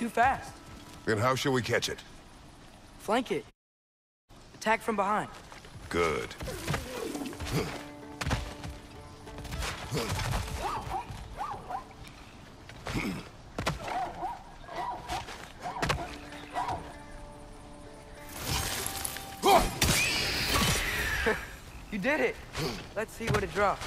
too fast. Then how shall we catch it? Flank it. Attack from behind. Good. You did it! Let's see what it drops.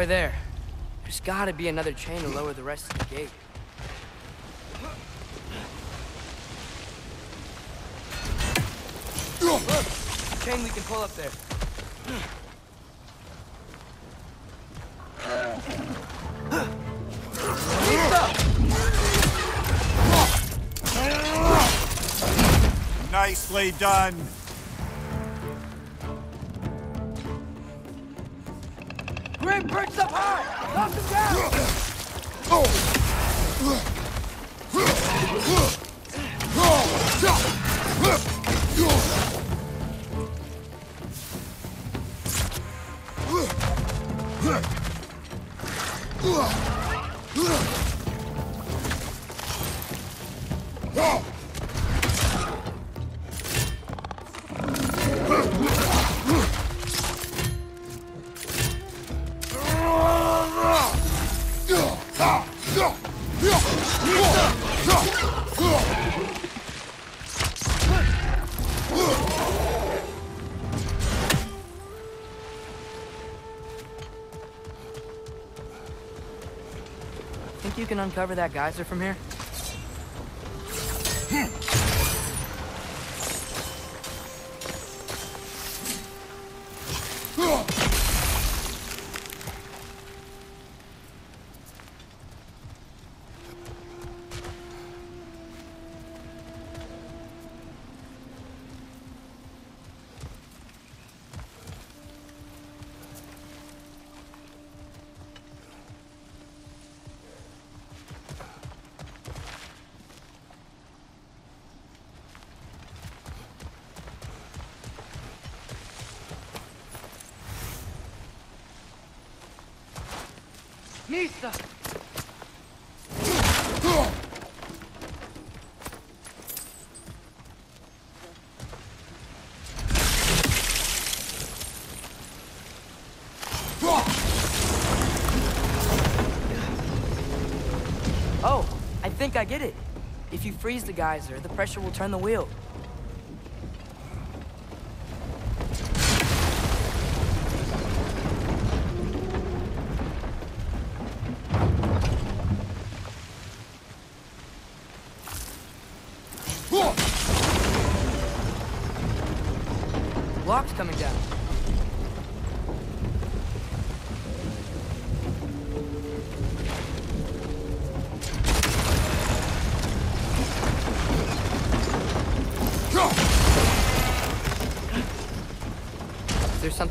Halfway there. There's gotta be another chain to lower the rest of the gate. Look! Chain we can pull up there. Nicely done. Think uncover that geyser from here? Misa! Oh, I think I get it. If you freeze the geyser, the pressure will turn the wheel.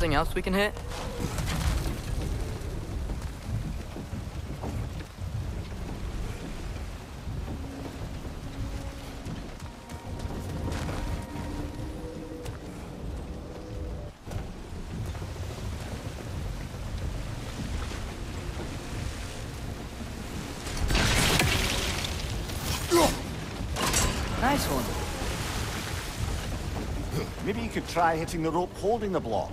Something else we can hit? Nice one. Maybe you could try hitting the rope holding the block.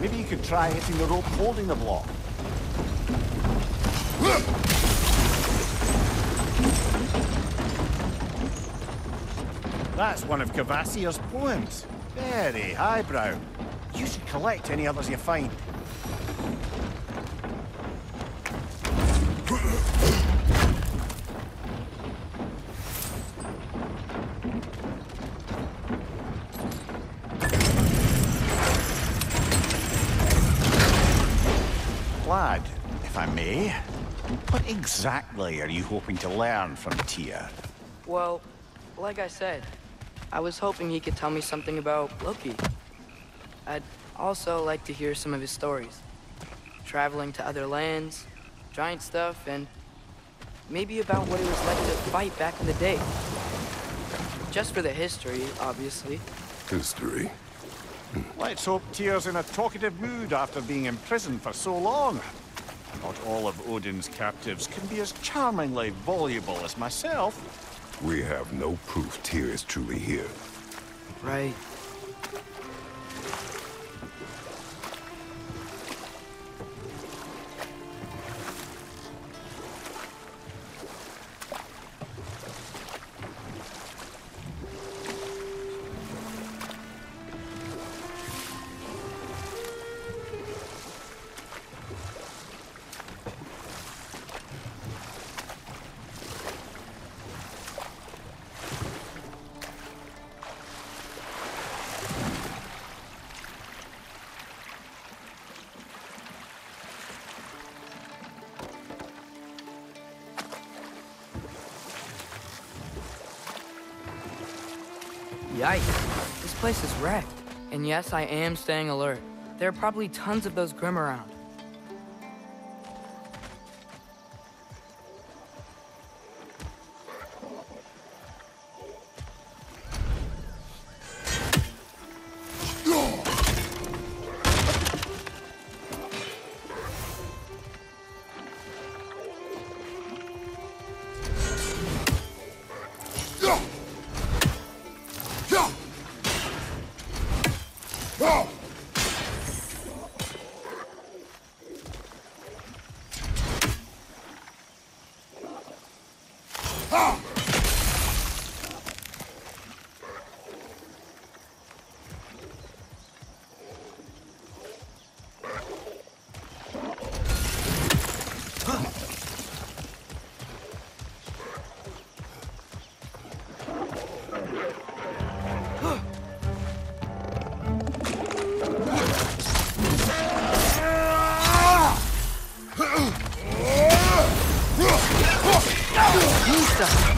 Maybe you could try hitting the rope holding the block. That's one of Kvasir's poems. Very highbrow. You should collect any others you find. Exactly are you hoping to learn from Tyr? Well, like I said, I was hoping he could tell me something about Loki. I'd also like to hear some of his stories. Traveling to other lands, giant stuff, and maybe about what it was like to fight back in the day. Just for the history, obviously. History. Hmm. Let's hope Tyr's in a talkative mood after being imprisoned for so long. Not all of Odin's captives can be as charmingly voluble as myself. We have no proof Tyr is truly here. Right. Yes, I am staying alert. There are probably tons of those Grim around. Nista!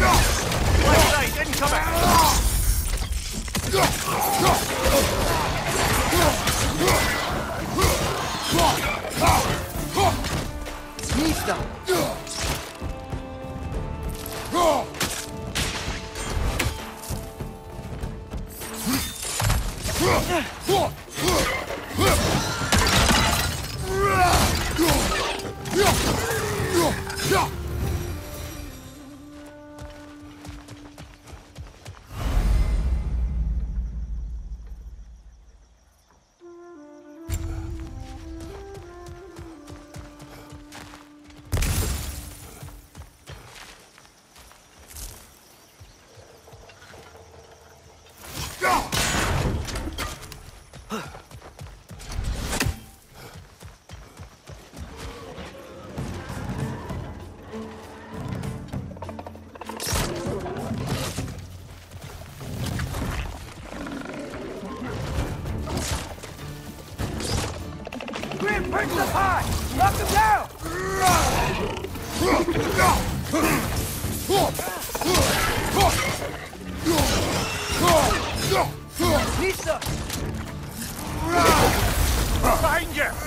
Perch up high! Knock him down! Nista! Behind you!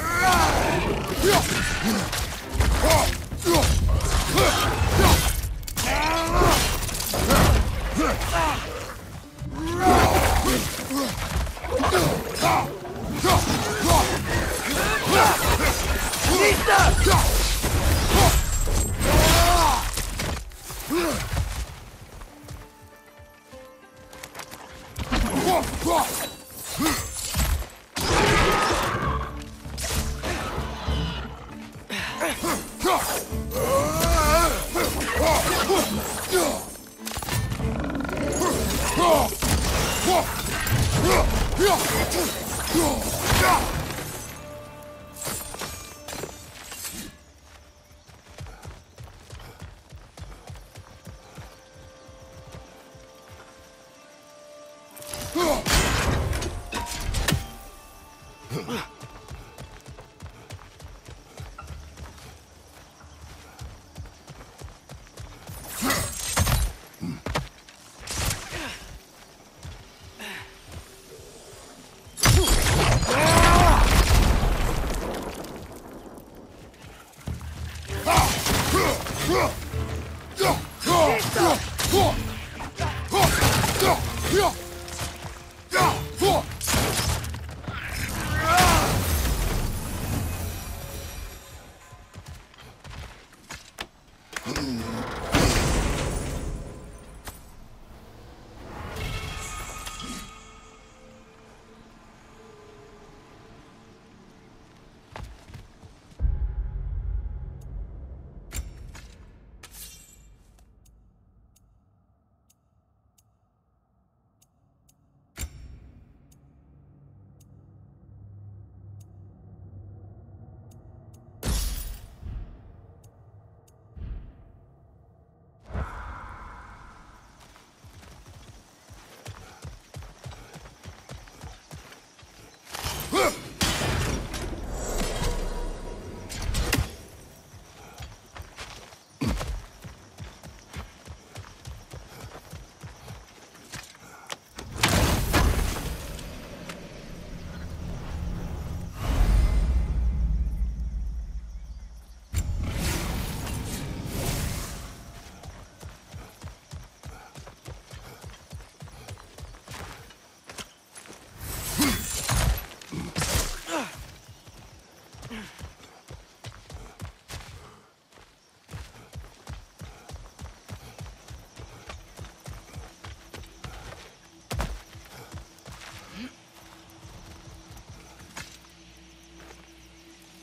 Schießt er!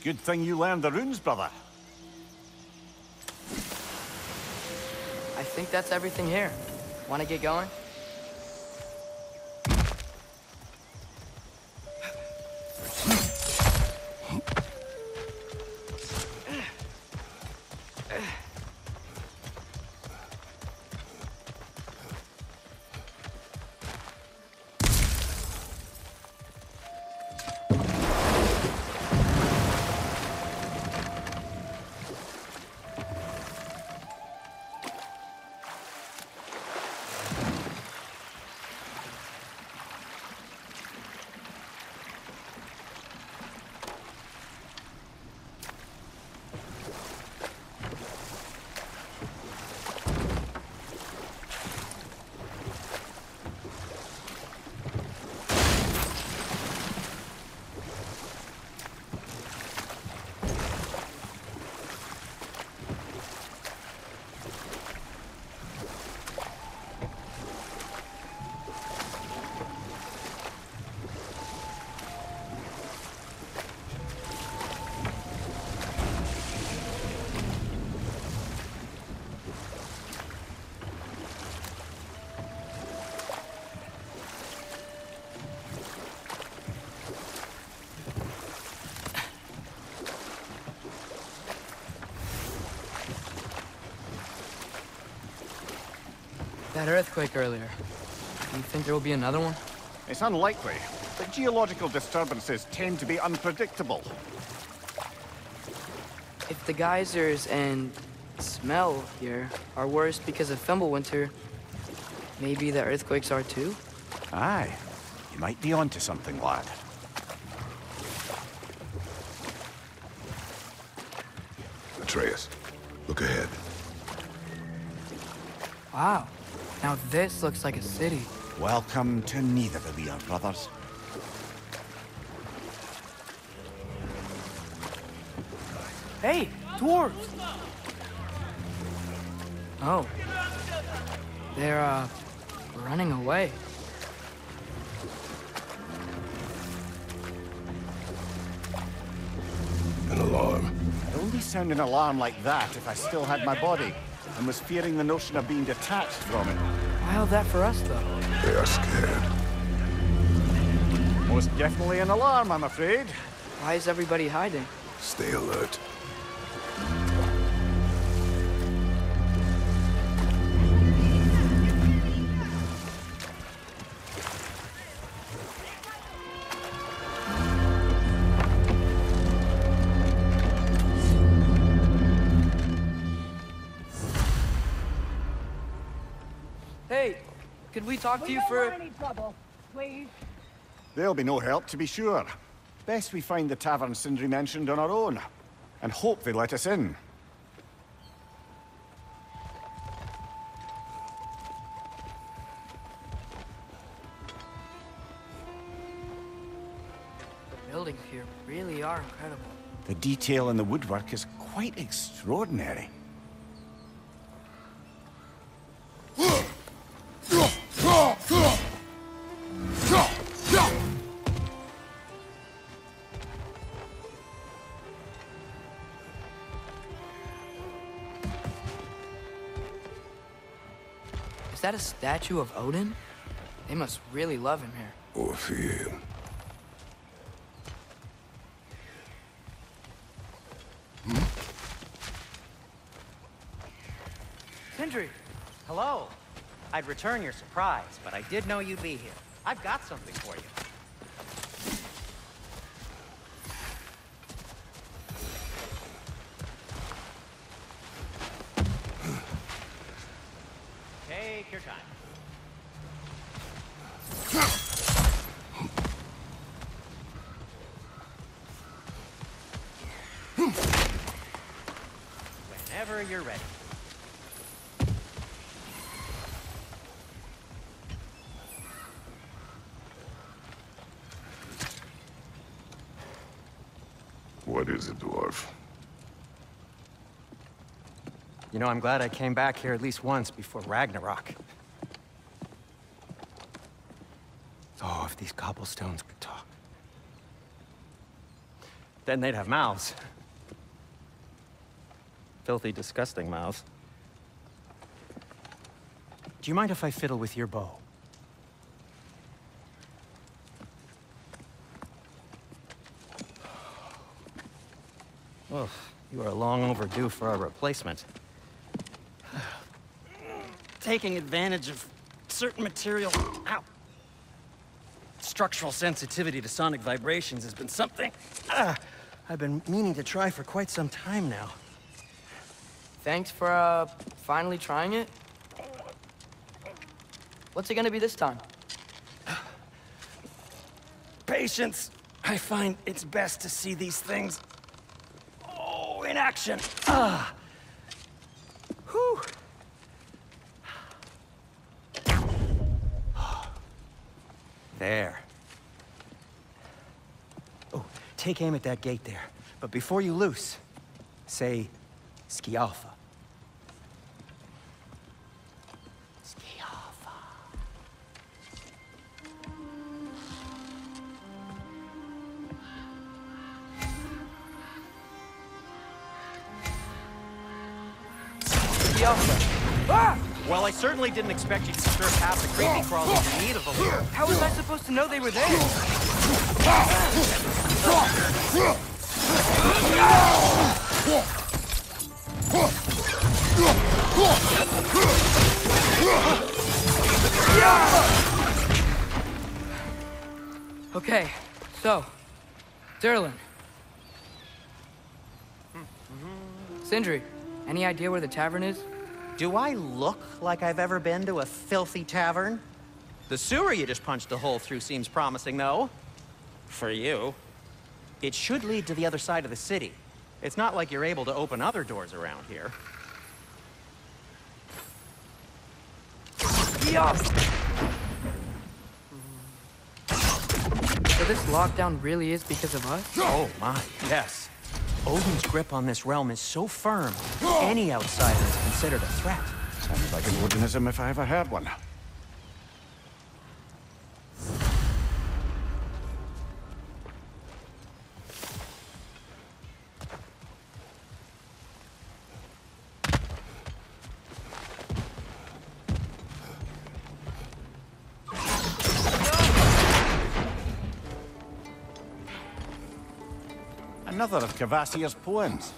Good thing you learned the runes, brother. I think that's everything here. Want to get going? That earthquake earlier. Do you think there will be another one? It's unlikely, but geological disturbances tend to be unpredictable. If the geysers and smell here are worse because of Fimbulwinter, maybe the earthquakes are too? Aye, you might be onto something, lad. Atreus, look ahead. Wow. Now this looks like a city. Welcome to Nidavellir, brothers. Hey, dwarves! Oh. They're, uh, running away. An alarm. I'd only sound an alarm like that if I still had my body, and was fearing the notion of being detached from it. Why all that for us, though? They are scared. Most definitely an alarm, I'm afraid. Why is everybody hiding? Stay alert. Could we talk to you for... any trouble, please. There'll be no help, to be sure. Best we find the tavern Sindri mentioned on our own, and hope they let us in. The buildings here really are incredible. The detail in the woodwork is quite extraordinary. That a statue of Odin? They must really love him here. Or fear him. Hmm? Sindri! Hello. I'd return your surprise, but I did know you'd be here. I've got something for you. Take your time. Whenever you're ready. What is it, dwarf? You know, I'm glad I came back here at least once before Ragnarok. Oh, if these cobblestones could talk. Then they'd have mouths. Filthy, disgusting mouths. Do you mind if I fiddle with your bow? Oh, you are long overdue for a replacement. Taking advantage of certain material. Ow. Structural sensitivity to sonic vibrations has been something ah, I've been meaning to try for quite some time now. Thanks for, uh, finally trying it. What's it gonna be this time? Patience. I find it's best to see these things. Oh, in action. Ah. Whew. There. Oh, take aim at that gate there. But before you loose, say Skialfa. Ah! Well, I certainly didn't expect you to disturb half the creepy crawlers in need of a lure. How was I supposed to know they were there? Okay, so, Durlin. Sindri, any idea where the tavern is? Do I look like I've ever been to a filthy tavern? The sewer you just punched a hole through seems promising, though. For you. It should lead to the other side of the city. It's not like you're able to open other doors around here. Yeah. So this lockdown really is because of us? Oh my, yes. Odin's grip on this realm is so firm, any outsider is considered a threat. Sounds like an Odinism if I ever heard one. Another of Kvasir's poems.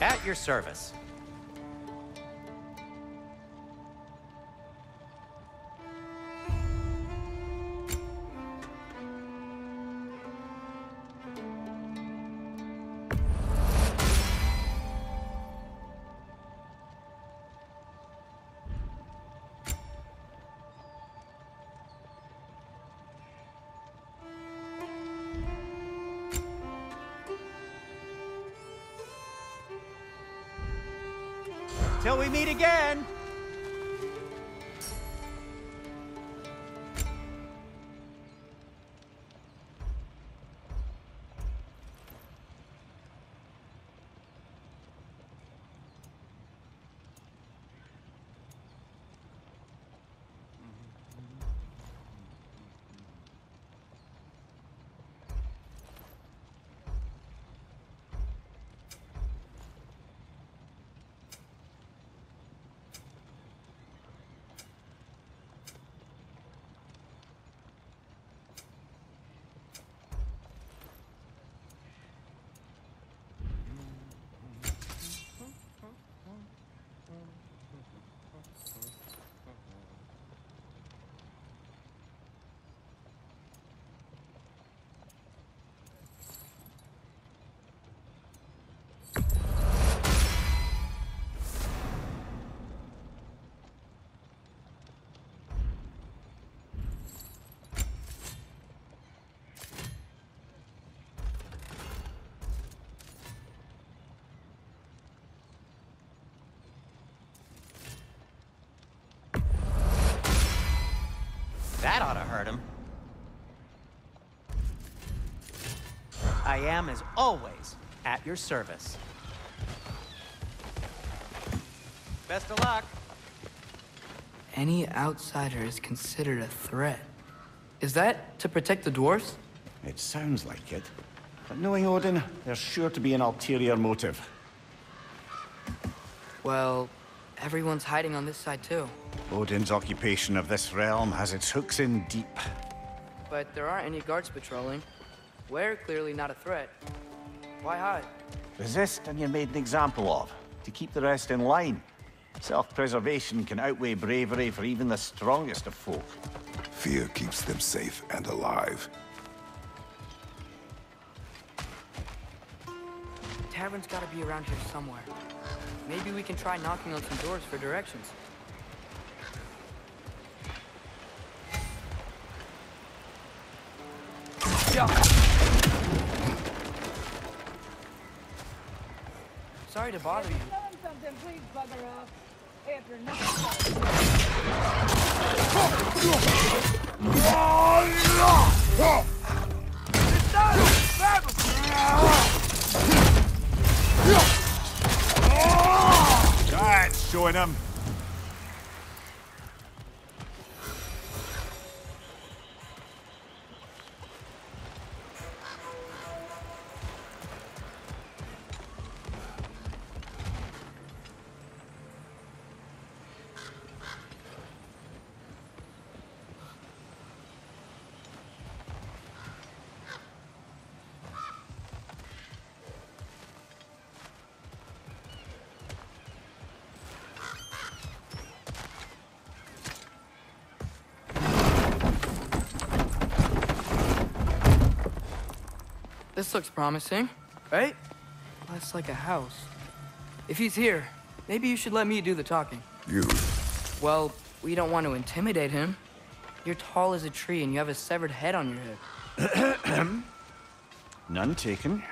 At your service. Till we meet again! Hurt him. I am, as always, at your service. Best of luck. Any outsider is considered a threat. Is that to protect the dwarfs? It sounds like it. But knowing Odin, there's sure to be an ulterior motive. Well, everyone's hiding on this side too. Odin's occupation of this realm has its hooks in deep. But there aren't any guards patrolling. We're clearly not a threat. Why hide? Resist and you're made an example of, to keep the rest in line. Self-preservation can outweigh bravery for even the strongest of folk. Fear keeps them safe and alive. Tavern's gotta be around here somewhere. Maybe we can try knocking on some doors for directions. Sorry to bother you. Something, please off. If you're not, showing him. This looks promising, right? That's like a house. If he's here, maybe you should let me do the talking. You. Well, we don't want to intimidate him. You're tall as a tree and you have a severed head on your head. None taken.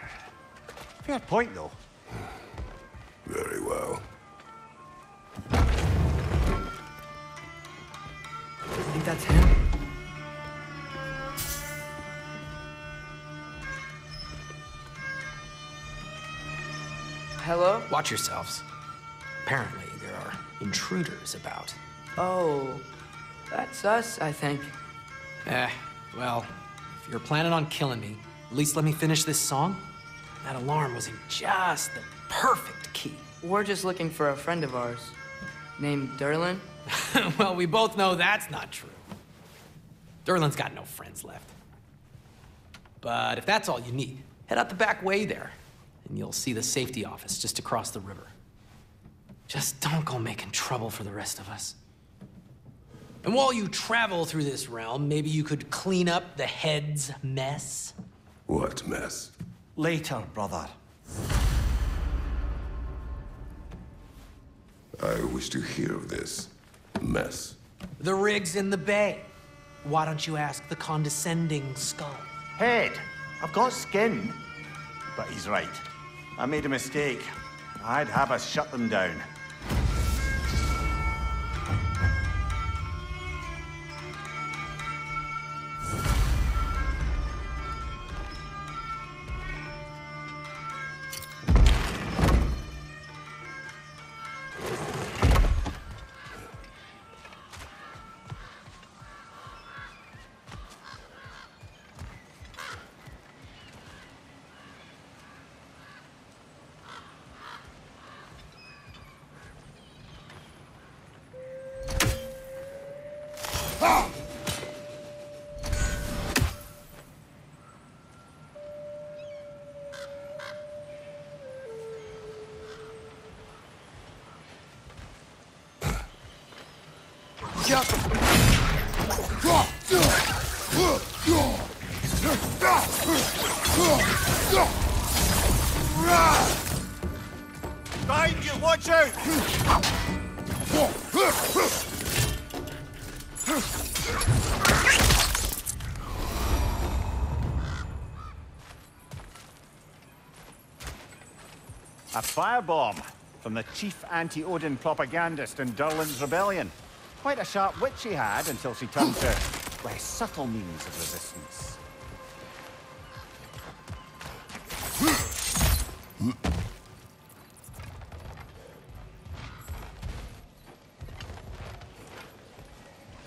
Fair point, though. Watch yourselves. Apparently, there are intruders about. Oh, that's us, I think. Eh, well, if you're planning on killing me, at least let me finish this song. That alarm was in just the perfect key. We're just looking for a friend of ours named Durlin. well, we both know that's not true. Durlin's got no friends left. But if that's all you need, head out the back way there, and you'll see the safety office just across the river. Just don't go making trouble for the rest of us. And while you travel through this realm, maybe you could clean up the head's mess. What mess? Later, brother. I wish to hear of this mess. The rig's in the bay. Why don't you ask the condescending skull? Head. I've got skin. But he's right. I made a mistake. I'd have us shut them down. Behind you, watch out! Firebomb from the chief anti-Odin propagandist in Durlin's rebellion. Quite a sharp wit she had until she turned to less subtle means of resistance.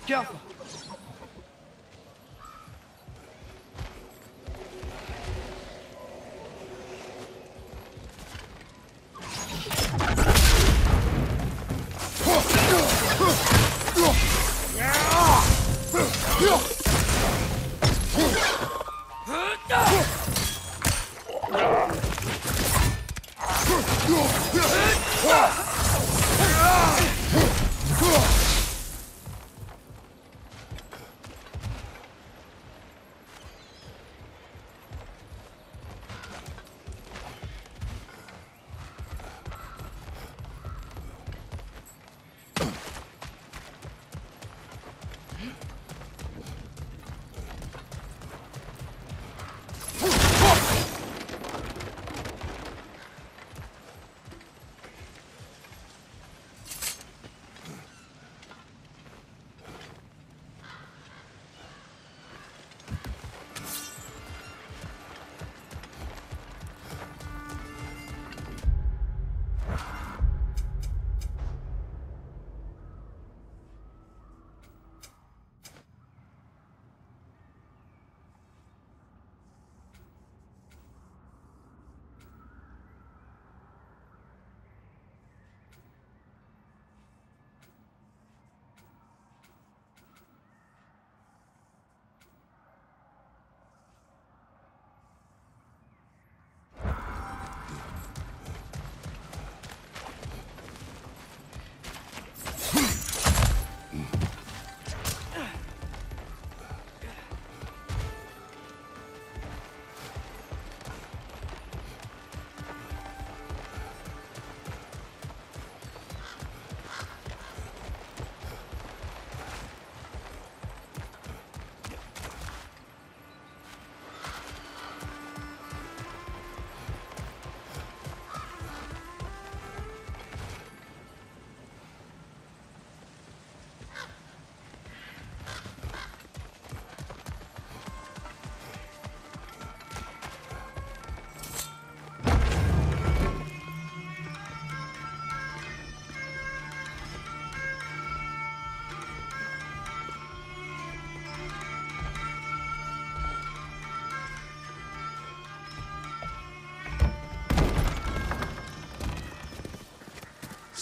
Careful.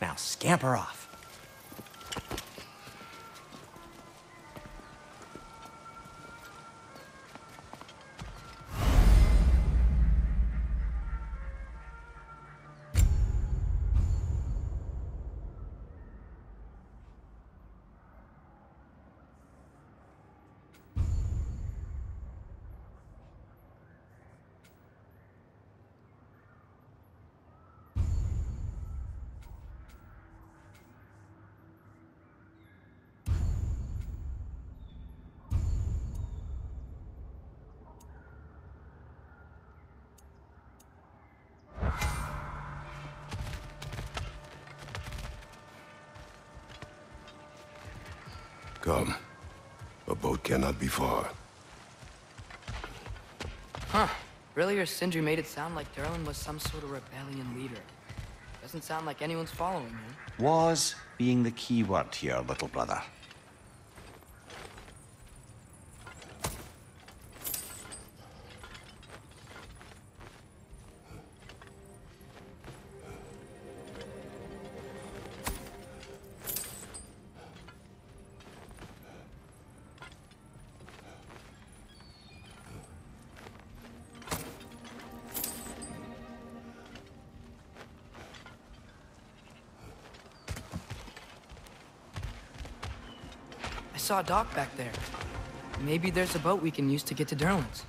Now scamper off. Cannot be far. Huh. Earlier, Sindri made it sound like Durlin was some sort of rebellion leader. Doesn't sound like anyone's following him. Was being the key word here, little brother. Saw a dock back there. Maybe there's a boat we can use to get to Durlin's.